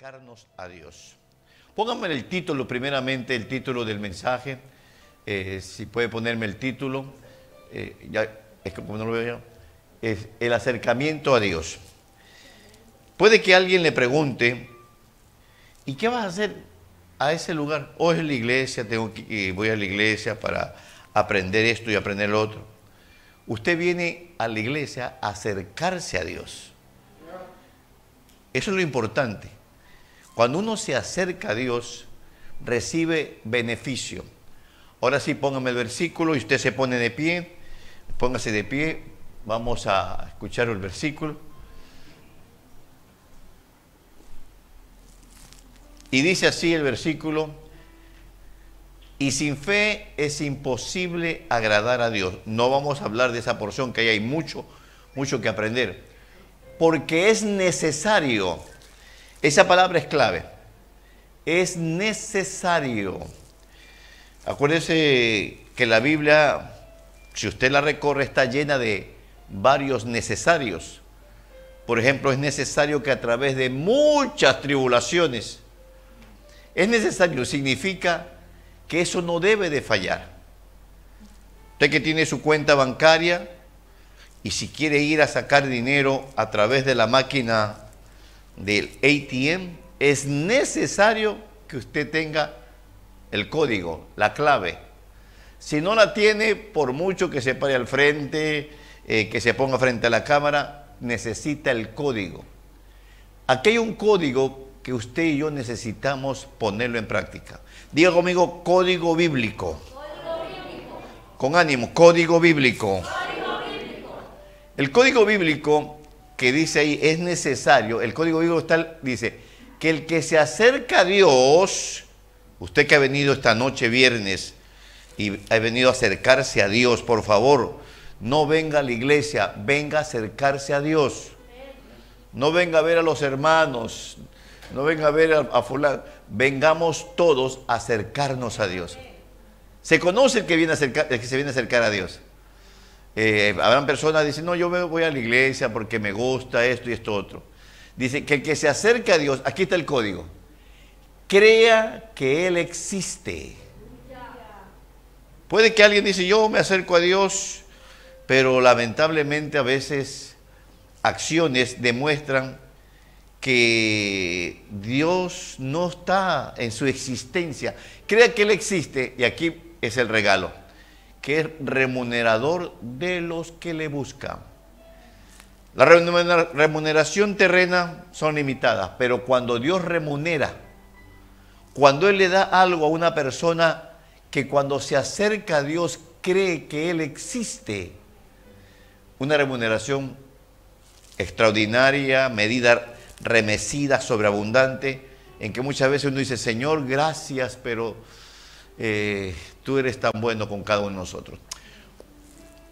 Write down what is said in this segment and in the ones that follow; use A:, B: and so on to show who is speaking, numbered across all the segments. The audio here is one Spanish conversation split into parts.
A: acercarnos a Dios. Pónganme el título, primeramente el título del mensaje. Eh, si puede ponerme el título, eh, ya, es como no lo veo ya, es el acercamiento a Dios. Puede que alguien le pregunte, ¿y qué vas a hacer a ese lugar? Hoy es la iglesia, tengo que, voy a la iglesia para aprender esto y aprender lo otro. Usted viene a la iglesia a acercarse a Dios. Eso es lo importante. Cuando uno se acerca a Dios, recibe beneficio. Ahora sí, póngame el versículo y usted se pone de pie. Póngase de pie. Vamos a escuchar el versículo. Y dice así el versículo, y sin fe es imposible agradar a Dios. No vamos a hablar de esa porción, que ahí hay mucho, mucho que aprender. Porque es necesario, esa palabra es clave, es necesario. Acuérdese que la Biblia, si usted la recorre, está llena de varios necesarios. Por ejemplo, es necesario que a través de muchas tribulaciones, es necesario, significa que eso no debe de fallar. Usted que tiene su cuenta bancaria y si quiere ir a sacar dinero a través de la máquina del ATM, es necesario que usted tenga el código, la clave. Si no la tiene, por mucho que se pare al frente, eh, que se ponga frente a la cámara, necesita el código. Aquí hay un código que usted y yo necesitamos ponerlo en práctica. Diga conmigo código bíblico. Con ánimo, código bíblico. El código bíblico que dice ahí es necesario, el código bíblico está, dice que el que se acerca a Dios, usted que ha venido esta noche viernes y ha venido a acercarse a Dios, por favor, no venga a la iglesia, venga a acercarse a Dios. No venga a ver a los hermanos, no venga a ver a, fulano, vengamos todos a acercarnos a Dios. Se conoce el que, viene a acercar, el que se viene a acercar a Dios. Eh, habrán personas que dicen, no, yo voy a la iglesia porque me gusta esto y esto otro. Dice que el que se acerca a Dios, aquí está el código, crea que Él existe. Puede que alguien dice, yo me acerco a Dios, pero lamentablemente a veces acciones demuestran que Dios no está en su existencia. Crea que Él existe y aquí es el regalo, que es remunerador de los que le buscan. La remuneración terrena son limitadas, pero cuando Dios remunera, cuando Él le da algo a una persona que cuando se acerca a Dios cree que Él existe, una remuneración extraordinaria, medida remecida, sobreabundante, en que muchas veces uno dice, Señor, gracias, pero eh, tú eres tan bueno con cada uno de nosotros.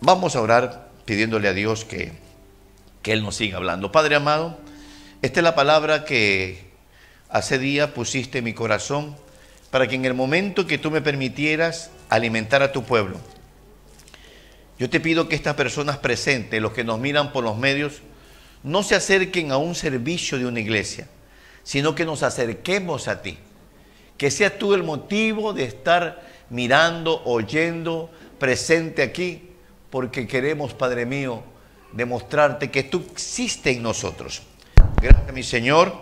A: Vamos a orar pidiéndole a Dios que, que Él nos siga hablando. Padre amado, esta es la palabra que hace día pusiste en mi corazón para que en el momento que tú me permitieras alimentar a tu pueblo, yo te pido que estas personas presentes, los que nos miran por los medios, no se acerquen a un servicio de una iglesia, sino que nos acerquemos a ti. Que sea tú el motivo de estar mirando, oyendo, presente aquí, porque queremos, Padre mío, demostrarte que tú existes en nosotros. Gracias, mi Señor.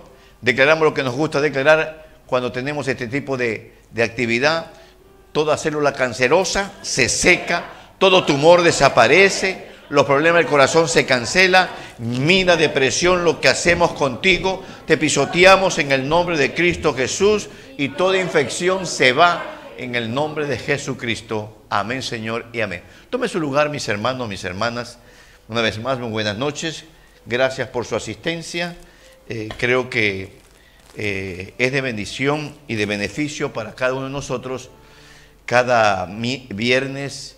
A: Declaramos lo que nos gusta declarar cuando tenemos este tipo de, de actividad. Toda célula cancerosa se seca, todo tumor desaparece, los problemas del corazón se cancela, mira depresión, lo que hacemos contigo, te pisoteamos en el nombre de Cristo Jesús y toda infección se va en el nombre de Jesucristo. Amén, Señor, y amén. Tome su lugar, mis hermanos, mis hermanas. Una vez más, muy buenas noches. Gracias por su asistencia. Eh, creo que eh, es de bendición y de beneficio para cada uno de nosotros cada viernes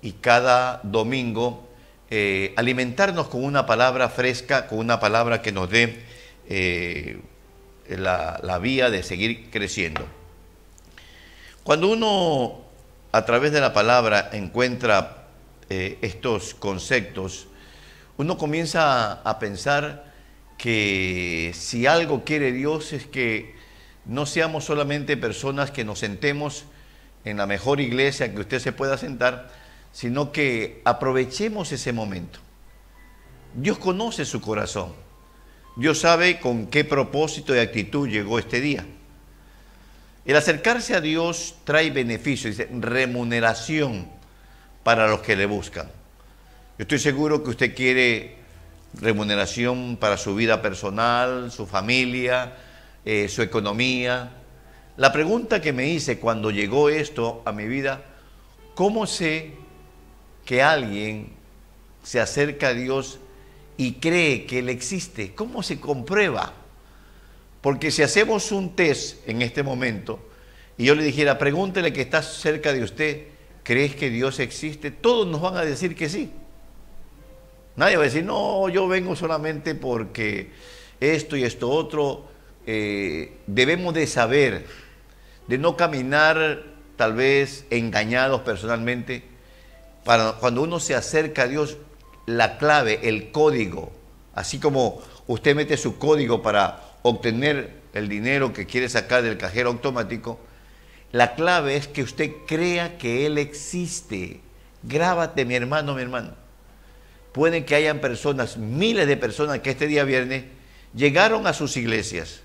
A: y cada domingo eh, alimentarnos con una palabra fresca, con una palabra que nos dé eh, la, vía de seguir creciendo. Cuando uno a través de la palabra encuentra eh, estos conceptos, uno comienza a, pensar que si algo quiere Dios es que no seamos solamente personas que nos sentemos en la mejor iglesia que usted se pueda sentar, sino que aprovechemos ese momento. Dios conoce su corazón. Dios sabe con qué propósito y actitud llegó este día. El acercarse a Dios trae beneficio, dice remuneración para los que le buscan. Yo estoy seguro que usted quiere remuneración para su vida personal, su familia, eh, su economía. La pregunta que me hice cuando llegó esto a mi vida, ¿cómo sé que alguien se acerca a Dios y cree que Él existe? ¿Cómo se comprueba? Porque si hacemos un test en este momento y yo le dijera, pregúntele que está cerca de usted, ¿crees que Dios existe? Todos nos van a decir que sí. Nadie va a decir, no, yo vengo solamente porque esto y esto otro. Eh, debemos de saber, de no caminar tal vez engañados personalmente. Para cuando uno se acerca a Dios, la clave, el código, así como usted mete su código para obtener el dinero que quiere sacar del cajero automático, la clave es que usted crea que Él existe. Grábate, mi hermano, mi hermano pueden que hayan personas, miles de personas que este día viernes llegaron a sus iglesias,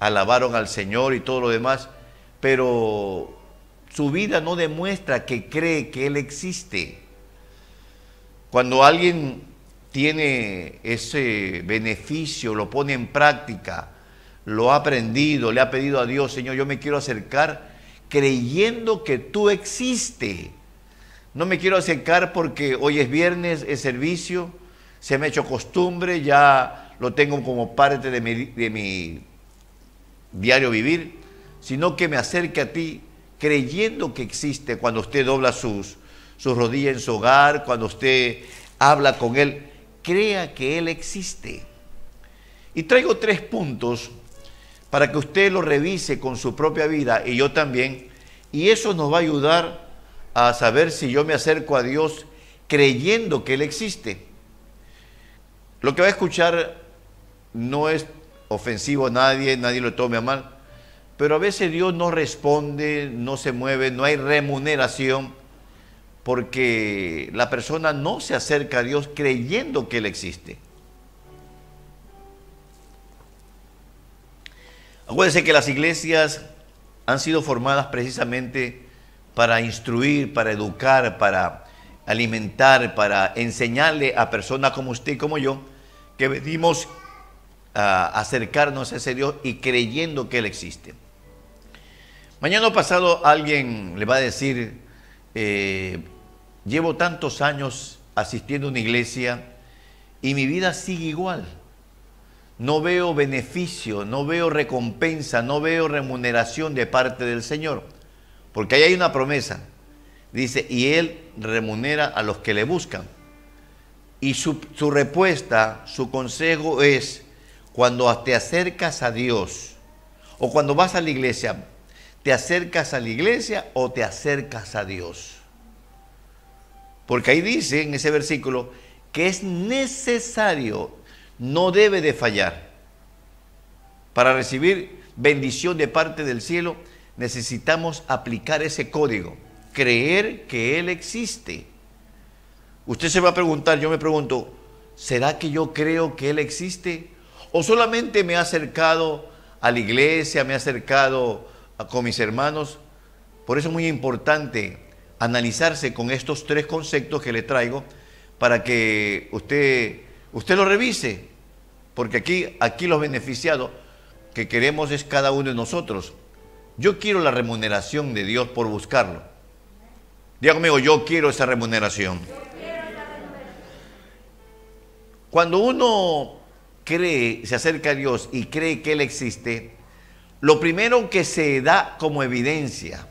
A: alabaron al Señor y todo lo demás, pero su vida no demuestra que cree que Él existe. Cuando alguien tiene ese beneficio, lo pone en práctica, lo ha aprendido, le ha pedido a Dios, Señor, yo me quiero acercar creyendo que tú existes no me quiero acercar porque hoy es viernes, es servicio, se me ha hecho costumbre, ya lo tengo como parte de mi, diario vivir, sino que me acerque a ti creyendo que existe cuando usted dobla sus, sus rodillas en su hogar, cuando usted habla con Él, crea que Él existe. Y traigo tres puntos para que usted lo revise con su propia vida y yo también, y eso nos va a ayudar a saber si yo me acerco a Dios creyendo que Él existe. Lo que va a escuchar no es ofensivo a nadie, nadie lo tome a mal, pero a veces Dios no responde, no se mueve, no hay remuneración, porque la persona no se acerca a Dios creyendo que Él existe. Acuérdense que las iglesias han sido formadas precisamente para instruir, para educar, para alimentar, para enseñarle a personas como usted y como yo, que venimos a acercarnos a ese Dios y creyendo que Él existe. Mañana pasado alguien le va a decir, eh, llevo tantos años asistiendo a una iglesia y mi vida sigue igual. No veo beneficio, no veo recompensa, no veo remuneración de parte del Señor. Porque ahí hay una promesa. Dice, y Él remunera a los que le buscan. Y su, respuesta, su consejo es, cuando te acercas a Dios, o cuando vas a la iglesia, ¿te acercas a la iglesia o te acercas a Dios? Porque ahí dice en ese versículo que es necesario, no debe de fallar, para recibir bendición de parte del cielo necesitamos aplicar ese código, creer que Él existe. Usted se va a preguntar, yo me pregunto, ¿será que yo creo que Él existe? ¿O solamente me ha acercado a la iglesia, me ha acercado con mis hermanos? Por eso es muy importante analizarse con estos tres conceptos que le traigo para que usted, usted lo revise, porque aquí, aquí los beneficiados que queremos es cada uno de nosotros. Yo quiero la remuneración de Dios por buscarlo. Dígame, yo quiero esa remuneración. Cuando uno cree, se acerca a Dios y cree que Él existe, lo primero que se da como evidencia,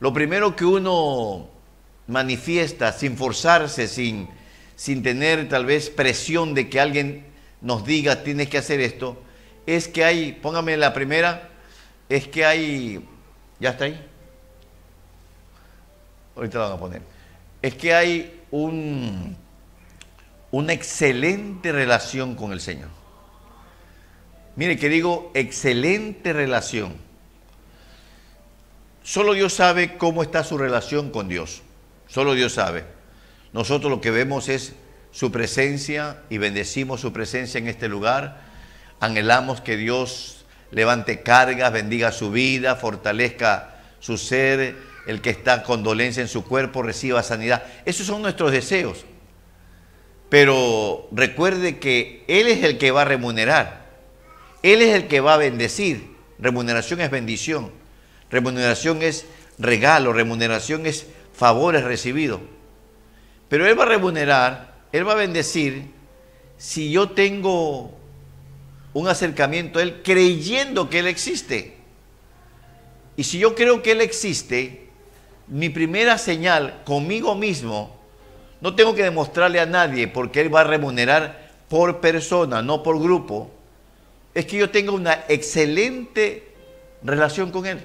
A: lo primero que uno manifiesta sin forzarse, sin, sin tener tal vez presión de que alguien nos diga tienes que hacer esto, es que hay, póngame la primera, es que hay, ¿ya está ahí? Ahorita lo van a poner. Es que hay un, una excelente relación con el Señor. Mire que digo excelente relación. Solo Dios sabe cómo está su relación con Dios. Solo Dios sabe. Nosotros lo que vemos es su presencia y bendecimos su presencia en este lugar. Anhelamos que Dios levante cargas, bendiga su vida, fortalezca su ser, el que está con dolencia en su cuerpo reciba sanidad. Esos son nuestros deseos. Pero recuerde que Él es el que va a remunerar. Él es el que va a bendecir. Remuneración es bendición. Remuneración es regalo. Remuneración es favores recibidos. Pero Él va a remunerar, Él va a bendecir si yo tengo un acercamiento a Él creyendo que Él existe. Y si yo creo que Él existe, mi primera señal conmigo mismo, no tengo que demostrarle a nadie porque Él va a remunerar por persona, no por grupo, es que yo tenga una excelente relación con Él.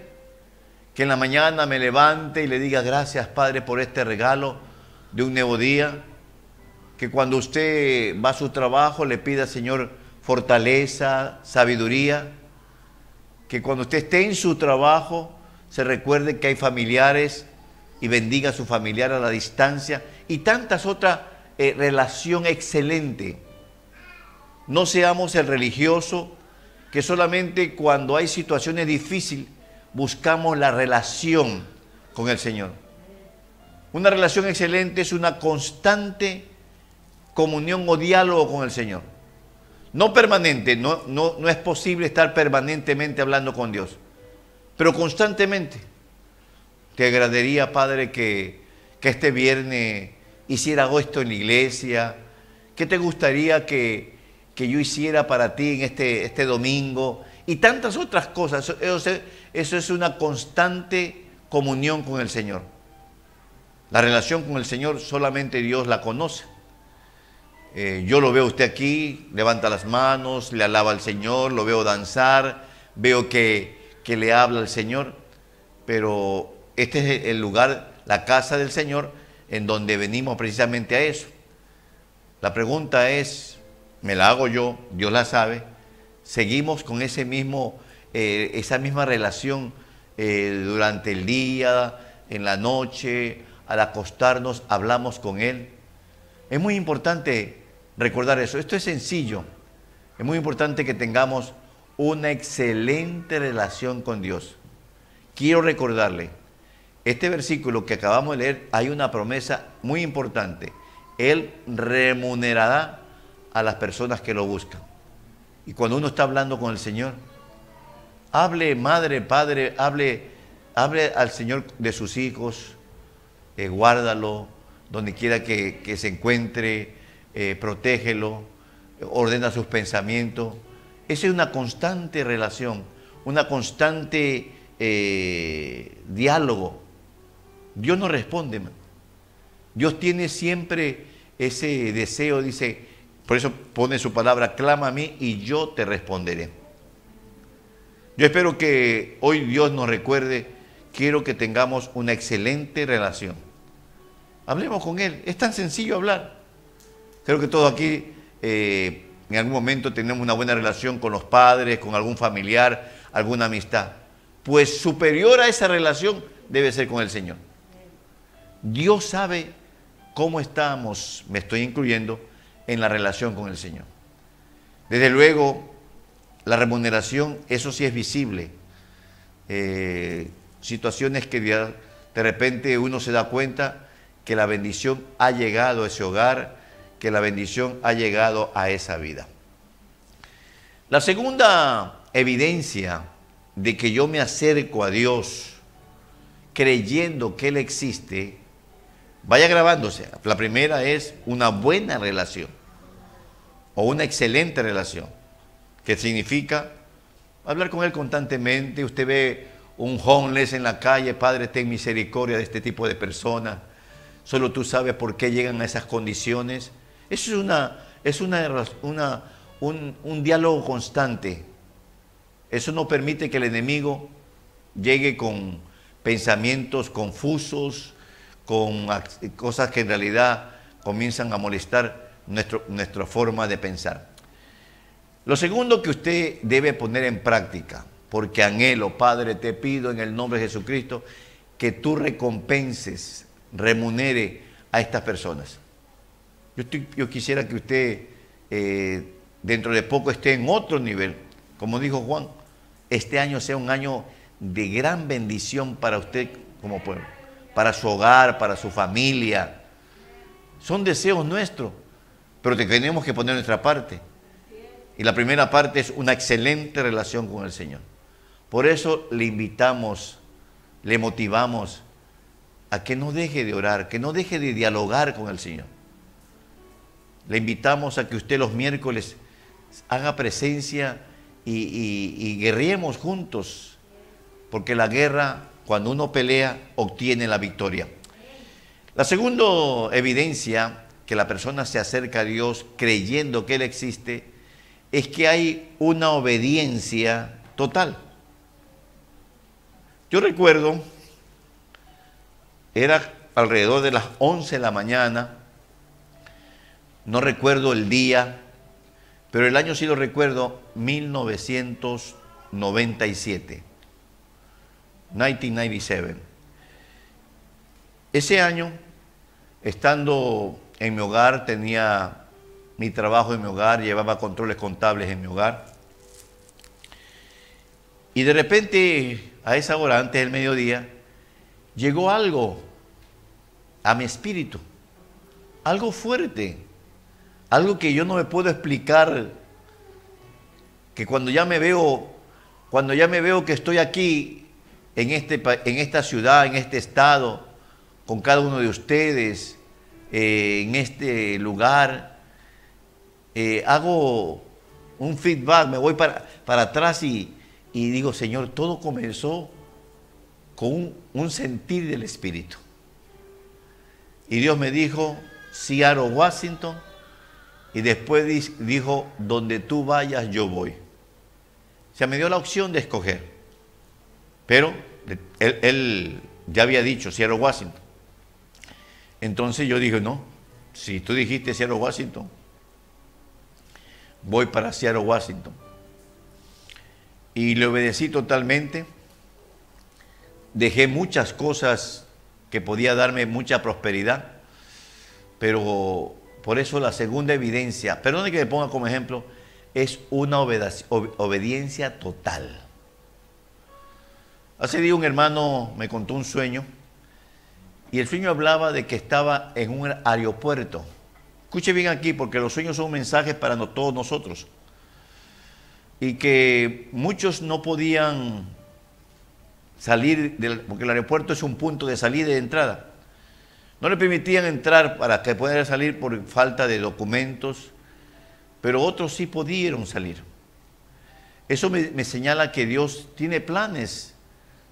A: Que en la mañana me levante y le diga gracias Padre por este regalo de un nuevo día. Que cuando usted va a su trabajo le pida Señor fortaleza, sabiduría. Que cuando usted esté en su trabajo se recuerde que hay familiares y bendiga a su familiar a la distancia y tantas otras eh, relación excelente. No seamos el religioso que solamente cuando hay situaciones difíciles buscamos la relación con el Señor. Una relación excelente es una constante comunión o diálogo con el Señor. No permanente, no, no, no es posible estar permanentemente hablando con Dios, pero constantemente. Te agradaría, Padre, que, que este viernes hiciera esto en la iglesia. ¿Qué te gustaría que, que yo hiciera para ti en este, este domingo y tantas otras cosas. Eso, eso, es una constante comunión con el Señor. La relación con el Señor solamente Dios la conoce. Eh, yo lo veo usted aquí, levanta las manos, le alaba al Señor, lo veo danzar, veo que, que le habla al Señor, pero este es el lugar, la casa del Señor, en donde venimos precisamente a eso. La pregunta es, me la hago yo, Dios la sabe, seguimos con ese mismo, eh, esa misma relación eh, durante el día, en la noche, al acostarnos, hablamos con Él. Es muy importante recordar eso. Esto es sencillo. Es muy importante que tengamos una excelente relación con Dios. Quiero recordarle, este versículo que acabamos de leer, hay una promesa muy importante. Él remunerará a las personas que lo buscan. Y cuando uno está hablando con el Señor, hable, madre, padre, hable, hable al Señor de sus hijos, eh, guárdalo, donde quiera que, se encuentre, eh, protégelo, ordena sus pensamientos. Esa es una constante relación, una constante eh, diálogo. Dios no responde. Dios tiene siempre ese deseo, dice, por eso pone su palabra, clama a mí y yo te responderé. Yo espero que hoy Dios nos recuerde, quiero que tengamos una excelente relación. Hablemos con Él, es tan sencillo hablar. Creo que todos aquí eh, en algún momento tenemos una buena relación con los padres, con algún familiar, alguna amistad. Pues superior a esa relación debe ser con el Señor. Dios sabe cómo estamos, me estoy incluyendo, en la relación con el Señor. Desde luego, la remuneración, eso sí es visible. Eh, situaciones que de, repente uno se da cuenta que la bendición ha llegado a ese hogar, que la bendición ha llegado a esa vida. La segunda evidencia de que yo me acerco a Dios creyendo que Él existe Vaya grabándose. La primera es una buena relación o una excelente relación, que significa hablar con Él constantemente. Usted ve un homeless en la calle, Padre, ten misericordia de este tipo de personas. Solo tú sabes por qué llegan a esas condiciones. Eso es, una, es una, una un, un diálogo constante. Eso no permite que el enemigo llegue con pensamientos confusos, con cosas que en realidad comienzan a molestar nuestro, nuestra forma de pensar. Lo segundo que usted debe poner en práctica, porque anhelo, Padre, te pido en el nombre de Jesucristo, que tú recompenses, remunere a estas personas. Yo, quisiera que usted eh, dentro de poco esté en otro nivel. Como dijo Juan, este año sea un año de gran bendición para usted como pueblo, para su hogar, para su familia. Son deseos nuestros, pero tenemos que poner nuestra parte. Y la primera parte es una excelente relación con el Señor. Por eso le invitamos, le motivamos a que no deje de orar, que no deje de dialogar con el Señor. Le invitamos a que usted los miércoles haga presencia y, guerriemos juntos, porque la guerra, cuando uno pelea, obtiene la victoria. La segunda evidencia que la persona se acerca a Dios creyendo que Él existe es que hay una obediencia total. Yo recuerdo, era alrededor de las 11 de la mañana, no recuerdo el día, pero el año sí lo recuerdo, 1997. 1997. Ese año, estando en mi hogar, tenía mi trabajo en mi hogar, llevaba controles contables en mi hogar. Y de repente, a esa hora, antes del mediodía, llegó algo a mi espíritu, algo fuerte algo que yo no me puedo explicar, que cuando ya me veo, cuando ya me veo que estoy aquí, en, este, en esta ciudad, en este estado, con cada uno de ustedes, eh, en este lugar, eh, hago un feedback, me voy para, para atrás y, digo, Señor, todo comenzó con un, un, sentir del Espíritu. Y Dios me dijo, Seattle, Washington, y después dijo, donde tú vayas, yo voy. O sea, me dio la opción de escoger. Pero él, ya había dicho Seattle Washington. Entonces yo dije, no, si tú dijiste Seattle Washington, voy para Seattle Washington. Y le obedecí totalmente. Dejé muchas cosas que podía darme mucha prosperidad, pero por eso la segunda evidencia, perdone que me ponga como ejemplo, es una obediencia total. Hace día un hermano me contó un sueño y el sueño hablaba de que estaba en un aeropuerto. Escuche bien aquí porque los sueños son mensajes para todos nosotros. Y que muchos no podían salir, del, porque el aeropuerto es un punto de salida y de entrada. No le permitían entrar para que pudiera salir por falta de documentos, pero otros sí pudieron salir. Eso me, señala que Dios tiene planes,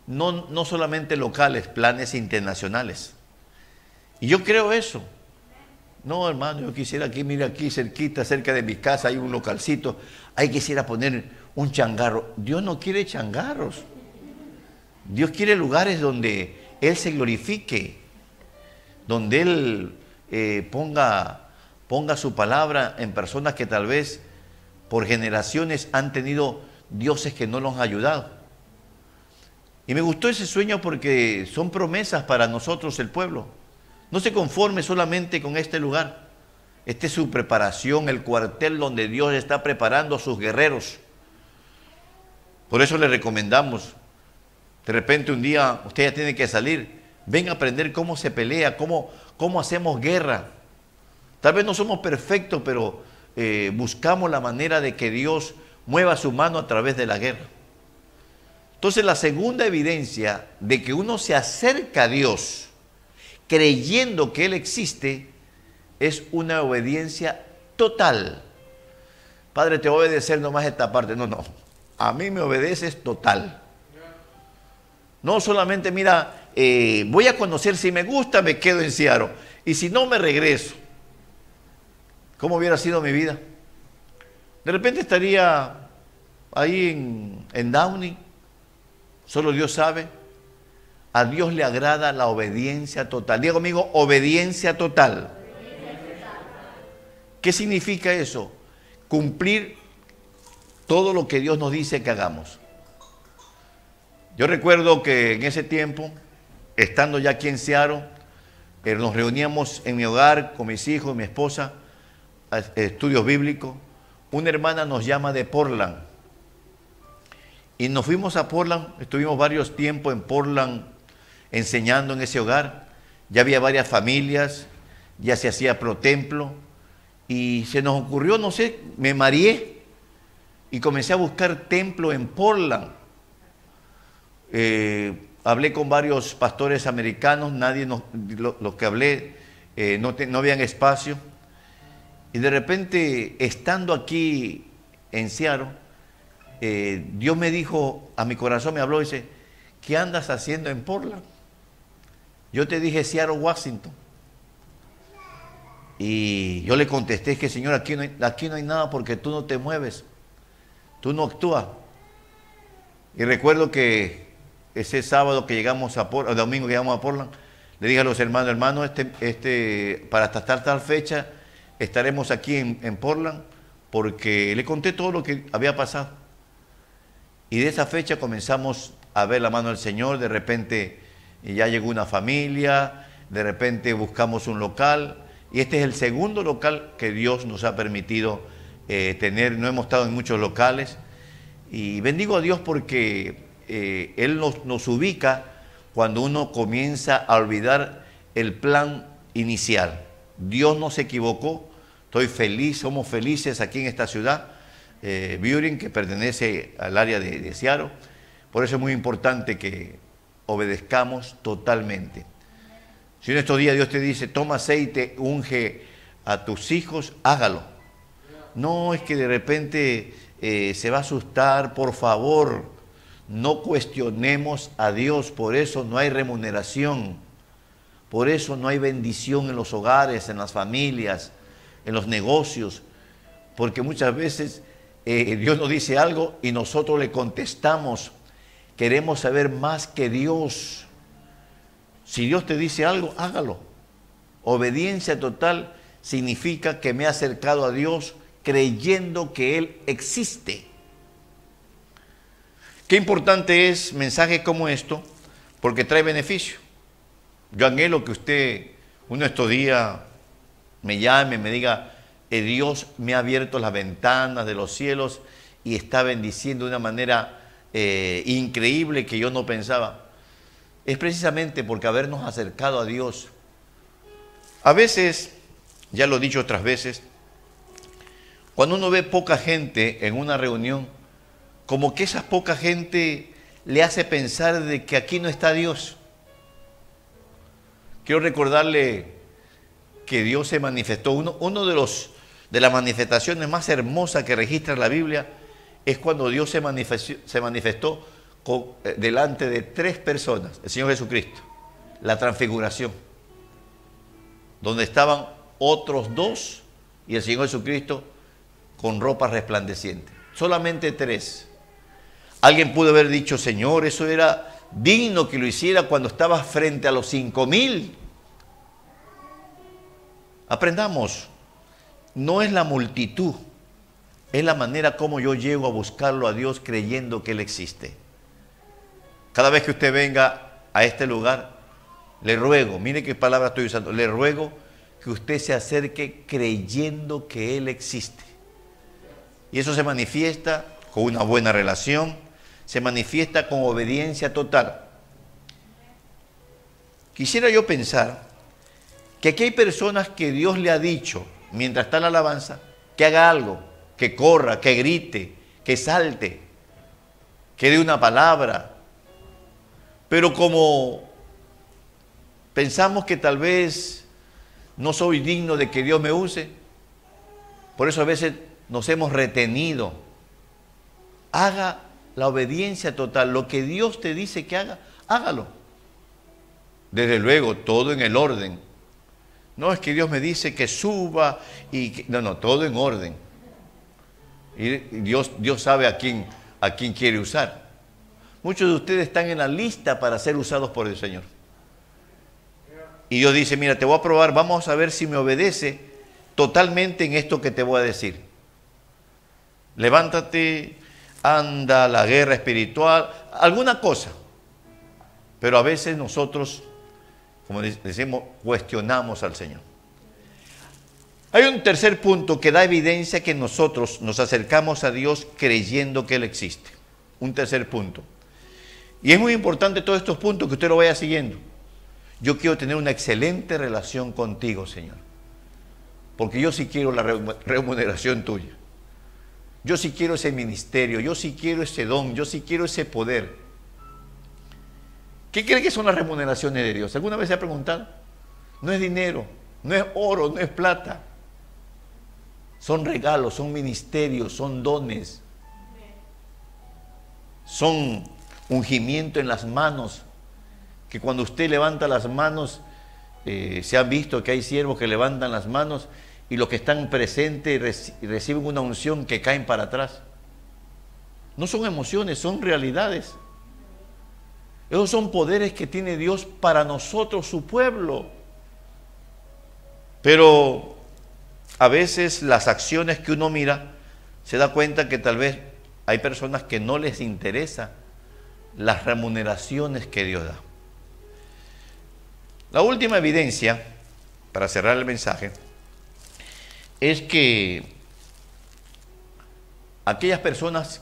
A: no, no solamente locales, planes internacionales. Y yo creo eso. No, hermano, yo quisiera aquí, mira aquí cerquita, cerca de mi casa, hay un localcito, ahí quisiera poner un changarro. Dios no quiere changarros. Dios quiere lugares donde Él se glorifique donde Él eh, ponga, ponga su palabra en personas que tal vez por generaciones han tenido dioses que no los han ayudado. Y me gustó ese sueño porque son promesas para nosotros, el pueblo. No se conforme solamente con este lugar. Esta es su preparación, el cuartel donde Dios está preparando a sus guerreros. Por eso le recomendamos, de repente un día usted ya tiene que salir, Ven a aprender cómo se pelea, cómo, cómo hacemos guerra. Tal vez no somos perfectos, pero eh, buscamos la manera de que Dios mueva su mano a través de la guerra. Entonces la segunda evidencia de que uno se acerca a Dios creyendo que Él existe es una obediencia total. Padre, te voy a obedecer nomás esta parte. No, no. A mí me obedeces total. No solamente, mira, eh, voy a conocer, si me gusta me quedo en Ciaro y si no me regreso. ¿Cómo hubiera sido mi vida? De repente estaría ahí en, en Downey, solo Dios sabe. A Dios le agrada la obediencia total. Diga conmigo, obediencia total. ¿Qué significa eso? Cumplir todo lo que Dios nos dice que hagamos. Yo recuerdo que en ese tiempo, estando ya aquí en Seattle, eh, nos reuníamos en mi hogar con mis hijos, mi esposa, estudios bíblicos. Una hermana nos llama de Portland. Y nos fuimos a Portland, estuvimos varios tiempos en Portland enseñando en ese hogar. Ya había varias familias, ya se hacía pro templo. Y se nos ocurrió, no sé, me mareé y comencé a buscar templo en Portland. Eh, hablé con varios pastores americanos, nadie, nos, los que hablé, eh, no, no habían espacio. Y de repente, estando aquí en Seattle, eh, Dios me dijo, a mi corazón me habló, dice, ¿qué andas haciendo en Portland? Yo te dije Seattle, Washington. Y yo le contesté que, Señor, aquí no, hay, aquí no hay nada porque tú no te mueves, tú no actúas. Y recuerdo que ese sábado que llegamos a Portland, el domingo que llegamos a Portland, le dije a los hermanos, hermanos, este, este, para hasta tal, tal fecha estaremos aquí en, en Portland, porque le conté todo lo que había pasado. Y de esa fecha comenzamos a ver la mano del Señor, de repente ya llegó una familia, de repente buscamos un local, y este es el segundo local que Dios nos ha permitido eh, tener, no hemos estado en muchos locales, y bendigo a Dios porque eh, Él nos, nos ubica cuando uno comienza a olvidar el plan inicial. Dios no se equivocó, estoy feliz, somos felices aquí en esta ciudad, eh, que pertenece al área de, de. Por eso es muy importante que obedezcamos totalmente. Si en estos días Dios te dice, toma aceite, unge a tus hijos, hágalo. No es que de repente eh, se va a asustar, por favor, no cuestionemos a Dios, por eso no hay remuneración, por eso no hay bendición en los hogares, en las familias, en los negocios, porque muchas veces eh, Dios nos dice algo y nosotros le contestamos, queremos saber más que Dios. Si Dios te dice algo, hágalo. Obediencia total significa que me he acercado a Dios creyendo que Él existe. Qué importante es mensaje como esto, porque trae beneficio. Yo anhelo que usted, uno de estos días, me llame, me diga, Dios me ha abierto las ventanas de los cielos y está bendiciendo de una manera eh, increíble que yo no pensaba. Es precisamente porque habernos acercado a Dios. A veces, ya lo he dicho otras veces, cuando uno ve poca gente en una reunión, como que esa poca gente le hace pensar de que aquí no está Dios. Quiero recordarle que Dios se manifestó. Uno de, los, de las manifestaciones más hermosas que registra la Biblia es cuando Dios se manifestó, se manifestó eh, delante de tres personas, el Señor Jesucristo, la transfiguración, donde estaban otros dos y el Señor Jesucristo con ropa resplandeciente. Solamente tres. Alguien pudo haber dicho, Señor, eso era digno que lo hiciera cuando estaba frente a los cinco mil. Aprendamos, no es la multitud, es la manera como yo llego a buscarlo a Dios creyendo que Él existe. Cada vez que usted venga a este lugar, le ruego, mire qué palabra estoy usando, le ruego que usted se acerque creyendo que Él existe. Y eso se manifiesta con una buena relación, se manifiesta con obediencia total. Quisiera yo pensar que aquí hay personas que Dios le ha dicho, mientras está la alabanza, que haga algo, que corra, que grite, que salte, que dé una palabra. Pero como pensamos que tal vez no soy digno de que Dios me use, por eso a veces nos hemos retenido. Haga la obediencia total. Lo que Dios te dice que haga, hágalo. Desde luego, todo en el orden. No es que Dios me dice que suba y que, no, no, todo en orden. Y Dios, Dios sabe a quién, a quién quiere usar. Muchos de ustedes están en la lista para ser usados por el Señor. Y Dios dice, mira, te voy a probar, vamos a ver si me obedece totalmente en esto que te voy a decir. Levántate, anda la guerra espiritual, alguna cosa. Pero a veces nosotros, como decimos, cuestionamos al Señor. Hay un tercer punto que da evidencia que nosotros nos acercamos a Dios creyendo que Él existe. Un tercer punto. Y es muy importante todos estos puntos que usted lo vaya siguiendo. Yo quiero tener una excelente relación contigo, Señor. Porque yo sí quiero la remuneración tuya. Yo sí quiero ese ministerio, yo sí quiero ese don, yo sí quiero ese poder. ¿Qué cree que son las remuneraciones de Dios? ¿Alguna vez se ha preguntado? No es dinero, no es oro, no es plata. Son regalos, son ministerios, son dones. Son ungimiento en las manos. Que cuando usted levanta las manos, eh, se ha visto que hay siervos que levantan las manos y los que están presentes reciben una unción que caen para atrás. No son emociones, son realidades. Esos son poderes que tiene Dios para nosotros, su pueblo. Pero a veces las acciones que uno mira, se da cuenta que tal vez hay personas que no les interesa las remuneraciones que Dios da. La última evidencia, para cerrar el mensaje, es que aquellas personas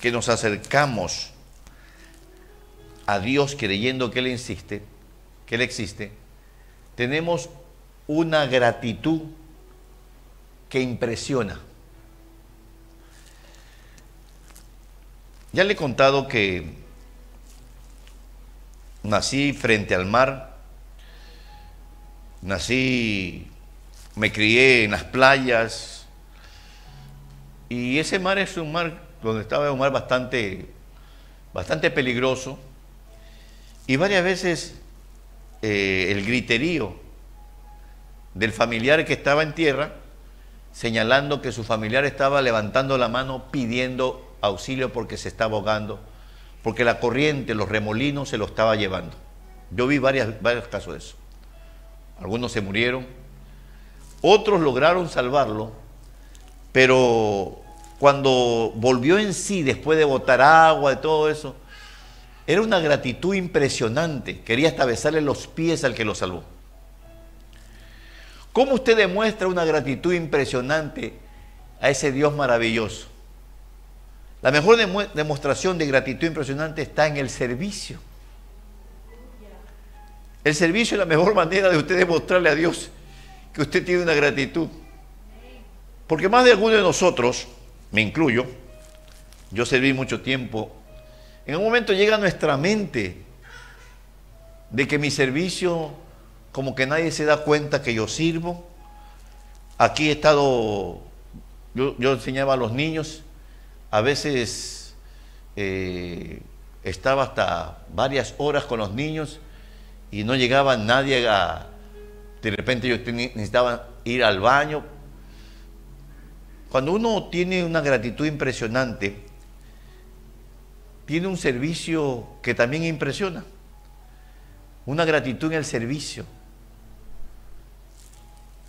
A: que nos acercamos a Dios creyendo que Él insiste, que Él existe, tenemos una gratitud que impresiona. Ya le he contado que nací frente al mar, nací me crié en las playas y ese mar es un mar donde estaba un mar bastante, bastante peligroso y varias veces eh, el griterío del familiar que estaba en tierra señalando que su familiar estaba levantando la mano pidiendo auxilio porque se estaba ahogando, porque la corriente, los remolinos se lo estaba llevando. Yo vi varias, varios casos de eso. Algunos se murieron, otros lograron salvarlo, pero cuando volvió en sí, después de botar agua, de todo eso, era una gratitud impresionante. Quería hasta besarle los pies al que lo salvó. ¿Cómo usted demuestra una gratitud impresionante a ese Dios maravilloso? La mejor demostración de gratitud impresionante está en el servicio. El servicio es la mejor manera de usted demostrarle a Dios que usted tiene una gratitud. Porque más de alguno de nosotros, me incluyo, yo serví mucho tiempo, en un momento llega a nuestra mente de que mi servicio, como que nadie se da cuenta que yo sirvo. Aquí he estado, yo, enseñaba a los niños, a veces eh, estaba hasta varias horas con los niños y no llegaba nadie a, de repente yo necesitaba ir al baño. Cuando uno tiene una gratitud impresionante, tiene un servicio que también impresiona. Una gratitud en el servicio.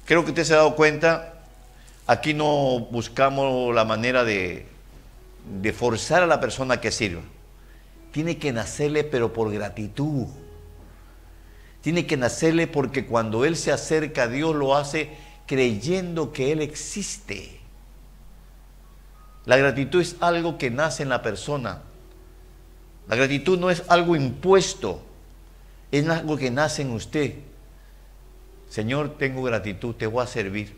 A: Creo que usted se ha dado cuenta, aquí no buscamos la manera de, de forzar a la persona que sirva. Tiene que nacerle, pero por gratitud tiene que nacerle porque cuando Él se acerca a Dios lo hace creyendo que Él existe. La gratitud es algo que nace en la persona. La gratitud no es algo impuesto, es algo que nace en usted. Señor, tengo gratitud, te voy a servir.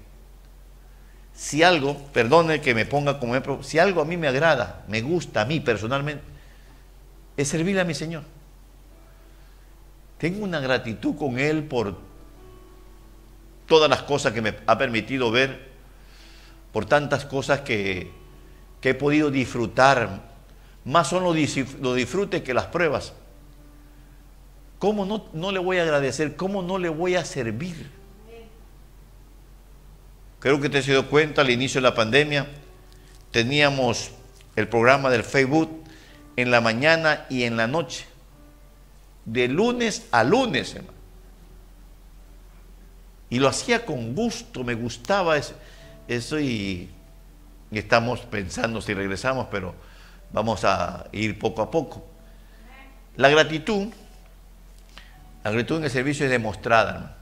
A: Si algo, perdone que me ponga como ejemplo, si algo a mí me agrada, me gusta a mí personalmente, es servirle a mi Señor. Tengo una gratitud con Él por todas las cosas que me ha permitido ver, por tantas cosas que, he podido disfrutar. Más son los, disfrutes que las pruebas. ¿Cómo no, no le voy a agradecer? ¿Cómo no le voy a servir? Creo que te has dado cuenta al inicio de la pandemia, teníamos el programa del Facebook en la mañana y en la noche de lunes a lunes, hermano. Y lo hacía con gusto, me gustaba eso, y, estamos pensando si regresamos, pero vamos a ir poco a poco. La gratitud, la gratitud en el servicio es demostrada.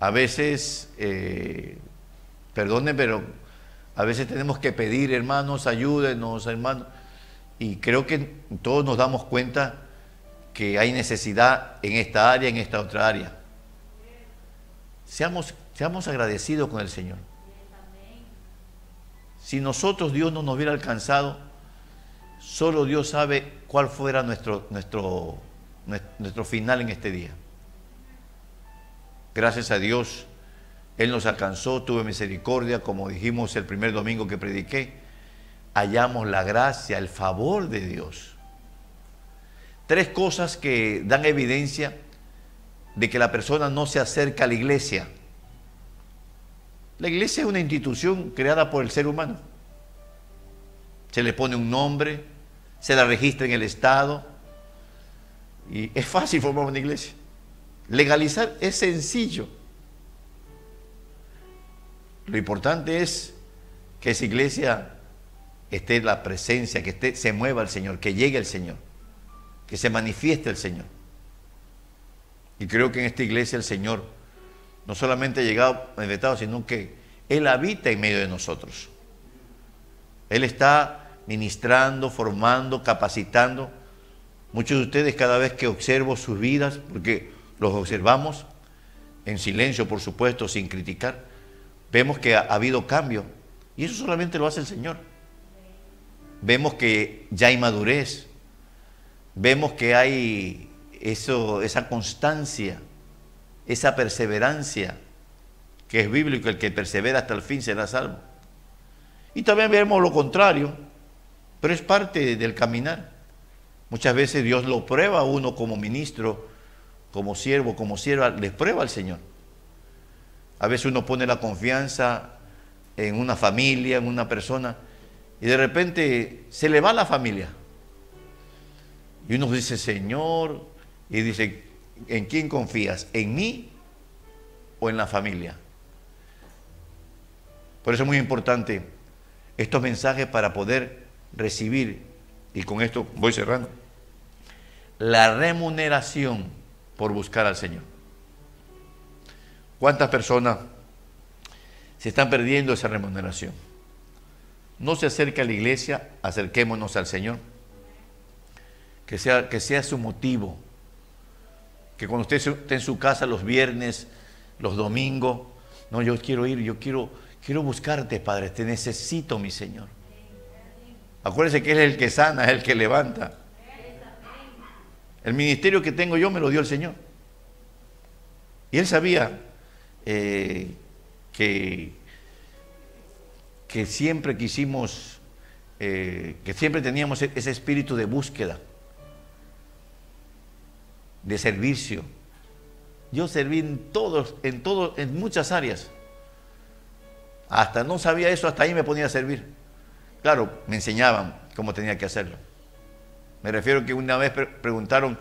A: A veces, eh, perdone, pero a veces tenemos que pedir, hermanos, ayúdenos, hermanos. Y creo que todos nos damos cuenta que hay necesidad en esta área, en esta otra área. Seamos, seamos agradecidos con el Señor. Si nosotros Dios no nos hubiera alcanzado, solo Dios sabe cuál fuera nuestro, nuestro, nuestro final en este día. Gracias a Dios, Él nos alcanzó, tuve misericordia, como dijimos el primer domingo que prediqué, hallamos la gracia, el favor de Dios. Tres cosas que dan evidencia de que la persona no se acerca a la iglesia. La iglesia es una institución creada por el ser humano. Se le pone un nombre, se la registra en el Estado y es fácil formar una iglesia. Legalizar es sencillo. Lo importante es que esa iglesia esté en la presencia, que se mueva el Señor, que llegue el Señor, que se manifieste el Señor. Y creo que en esta iglesia el Señor no solamente ha llegado manifestado, sino que Él habita en medio de nosotros. Él está ministrando, formando, capacitando. Muchos de ustedes cada vez que observo sus vidas, porque los observamos en silencio, por supuesto, sin criticar, vemos que ha, habido cambio. Y eso solamente lo hace el Señor. Vemos que ya hay madurez. Vemos que hay eso, esa constancia, esa perseverancia, que es bíblico, el que persevera hasta el fin será salvo. Y también vemos lo contrario, pero es parte del caminar. Muchas veces Dios lo prueba a uno como ministro como siervo, como sierva, les prueba al Señor. A veces uno pone la confianza en una familia, en una persona, y de repente se le va la familia. Y uno dice, Señor, y dice, ¿en quién confías? ¿En mí o en la familia? Por eso es muy importante estos mensajes para poder recibir, y con esto voy cerrando, la remuneración por buscar al Señor. ¿Cuántas personas se están perdiendo esa remuneración? No se acerca a la iglesia, acerquémonos al Señor. Que sea, que sea su motivo. Que cuando usted esté en su casa los viernes, los domingos, no, yo quiero ir, yo quiero, quiero buscarte, Padre, te necesito, mi Señor. Acuérdese que Él es el que sana, es el que levanta. El ministerio que tengo yo me lo dio el Señor. Y él sabía eh, que, que siempre quisimos, eh, que siempre teníamos ese espíritu de búsqueda, de servicio. Yo serví en todos, en todos, en muchas áreas. Hasta no sabía eso, hasta ahí me ponía a servir. Claro, me enseñaban cómo tenía que hacerlo. Me refiero que una vez preguntaron,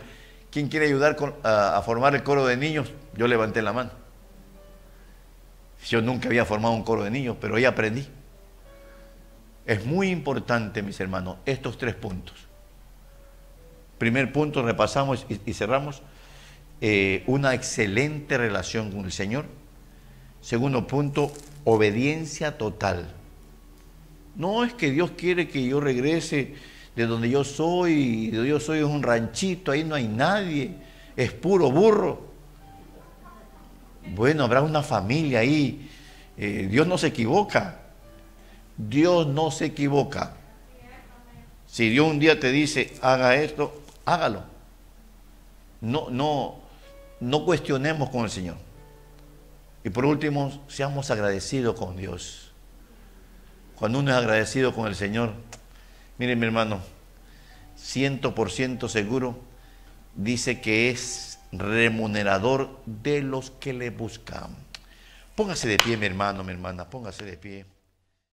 A: ¿quién quiere ayudar a, formar el coro de niños? Yo levanté la mano. Yo nunca había formado un coro de niños, pero ahí aprendí. Es muy importante, mis hermanos, estos tres puntos. Primer punto, repasamos y, cerramos. Eh, una excelente relación con el Señor. Segundo punto, obediencia total. No es que Dios quiere que yo regrese de donde yo soy, de donde yo soy es un ranchito, ahí no hay nadie, es puro burro. Bueno, habrá una familia ahí. Eh, Dios no se equivoca. Dios no se equivoca. Si Dios un día te dice, haga esto, hágalo. No, no, no cuestionemos con el Señor. Y por último, seamos agradecidos con Dios. Cuando uno es agradecido con el Señor, Mire mi hermano, ciento por ciento seguro, dice que es remunerador de los que le buscan. Póngase de pie, mi hermano, mi hermana, póngase de pie.